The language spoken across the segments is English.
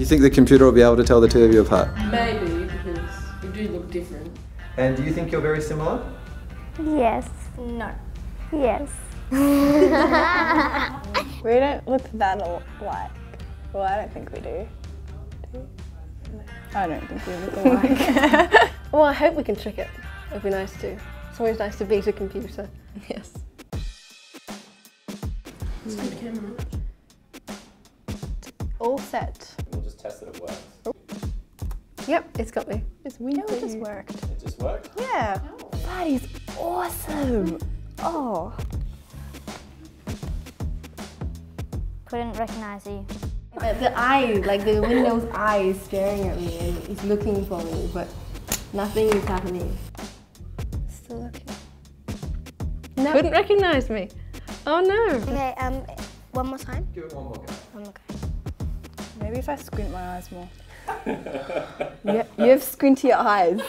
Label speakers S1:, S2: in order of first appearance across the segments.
S1: you think the computer will be able to tell the two of you apart?
S2: Maybe, because you do look different.
S1: And do you think you're very similar?
S3: Yes.
S4: No.
S3: Yes.
S5: We don't look that alike. Well, I don't think we do. Do? No. I don't think we look alike.
S2: Well, I hope we can trick it. It'd be nice to. It's always nice to beat a computer. Yes.
S5: All set.
S6: We'll just test that it works.
S2: Yep, it's got me.
S5: It's windy. It just worked.
S6: It just worked.
S5: Yeah. That is awesome. Oh.
S3: Couldn't recognize you.
S7: The, the eye, like the Windows eye is staring at me and it's looking for me, but nothing is happening.
S5: Still looking. No.
S2: Couldn't recognise me. Oh no.
S4: Okay, um, one more time.
S1: Give it one more go.
S4: One more go.
S5: Maybe if I squint my eyes more. yeah, you have squinty eyes.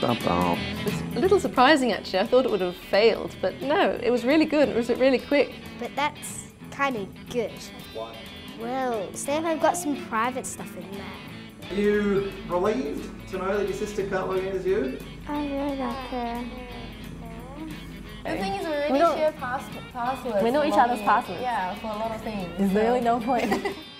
S2: It's a little surprising actually. I thought it would have failed, but no, it was really good. It was it really quick.
S4: But that's kind of good.
S6: Why?
S4: Well, Steph, I've got some private stuff in there.
S1: Are you relieved to know that your sister can't log in as you?
S3: I really don't care.
S7: The thing is, we already
S5: We
S7: pass- passwords.
S5: We know each other's passwords.
S7: Yeah, for a lot of things.
S5: There's
S7: so-
S5: really no point.